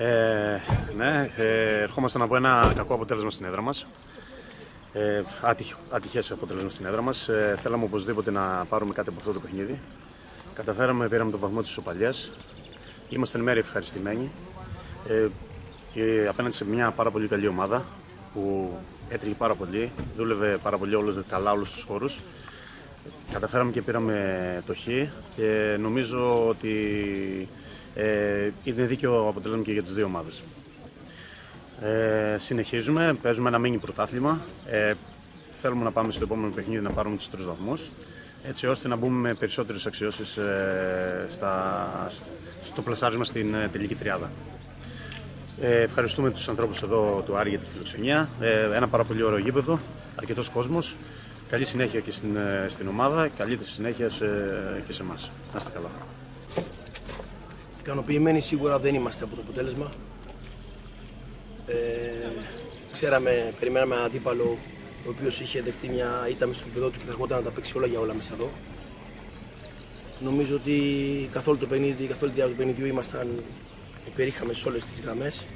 Ε, ναι, ε, ερχόμαστε από ένα κακό αποτέλεσμα στην έδρα μας. Ε, ατυχ, ατυχές αποτέλεσμα στην έδρα μας. Ε, θέλαμε οπωσδήποτε να πάρουμε κάτι από αυτό το παιχνίδι. Καταφέραμε, πήραμε το βαθμό της ισοπαλίας. Είμαστε εν μέρει ευχαριστημένοι. Ε, ε, απέναντι σε μια πάρα πολύ καλή ομάδα που έτρεχε πάρα πολύ, δούλευε πάρα πολύ όλους, καλά όλους τους χώρους. Καταφέραμε και πήραμε το χ και νομίζω ότι ε, είναι δίκαιο αποτέλεσμα και για τις δύο ομάδες. Ε, συνεχίζουμε, παίζουμε ένα μίνι πρωτάθλημα. Ε, θέλουμε να πάμε στο επόμενο παιχνίδι να πάρουμε τους τρεις βαθμούς έτσι ώστε να μπούμε με περισσότερες αξιώσεις ε, στα, στο πλασάρισμα στην ε, τελική τριάδα. Ε, ευχαριστούμε τους ανθρώπους εδώ του Άρη για τη φιλοξενία. Ε, ένα πάρα πολύ ωραίο γήπεδο, αρκετός κόσμος. Καλή συνέχεια και στην, ε, στην ομάδα, καλή συνέχεια σε, και σε εμάς. Να είστε καλά. Ικανοποιημένοι σίγουρα δεν είμαστε από το αποτέλεσμα. Ε, ξέραμε, περιμέναμε έναν αντίπαλο ο οποίος είχε δεχτεί μια ήττα με στο γήπεδο του και θα ερχόταν να τα παίξει όλα για όλα μέσα εδώ. Νομίζω ότι καθόλου το παιχνίδι, καθόλου τη διάρκεια του παιχνιδιού ήμασταν υπερήχαμε σε όλες τις γραμμές.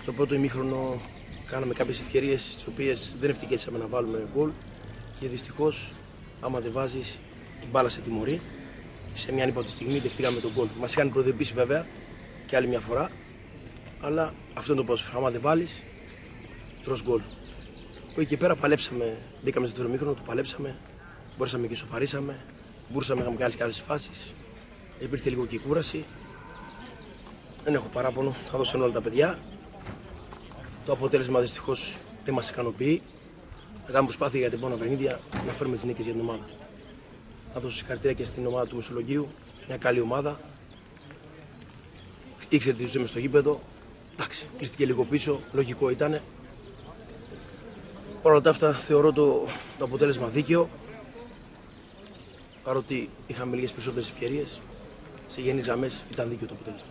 Στο πρώτο ημίχρονο κάναμε κάποιες ευκαιρίες τις οποίες δεν ευτυχήσαμε να βάλουμε γκολ και δυστυχώς, άμα δεν βάζεις, η μπάλα σε τιμωρεί. Σε μια ανίποτη στιγμή δεχτήκαμε τον γκολ. Μας είχαν προειδοποιήσει βέβαια και άλλη μια φορά, αλλά αυτό είναι το πόσο. Άμα δεν βάλεις, τρώ γκολ. Που εκεί πέρα παλέψαμε, μπήκαμε στο δεύτερο το παλέψαμε, μπορούσαμε και σοφαρίσαμε, μπορούσαμε να είχαμε κάνει και άλλες φάσεις. Υπήρχε λίγο και η κούραση. Δεν έχω παράπονο, θα δώσαν όλα τα παιδιά. Το αποτέλεσμα δυστυχώς δεν μας ικανοποιεί. Θα κάνουμε προσπάθεια για την επόμενα παιχνίδια να φέρουμε τις νίκες για την ομάδα. Να δώσω συγχαρητήρια και στην ομάδα του Μεσολογίου, μια καλή ομάδα. Ήξερε τι ζούσε στο γήπεδο. Εντάξει, κλείστηκε λίγο πίσω, λογικό ήταν. Παρ' όλα αυτά θεωρώ το, το αποτέλεσμα δίκαιο. Παρότι είχαμε λίγες περισσότερες ευκαιρίες, σε γενικέ γραμμές ήταν δίκαιο το αποτέλεσμα.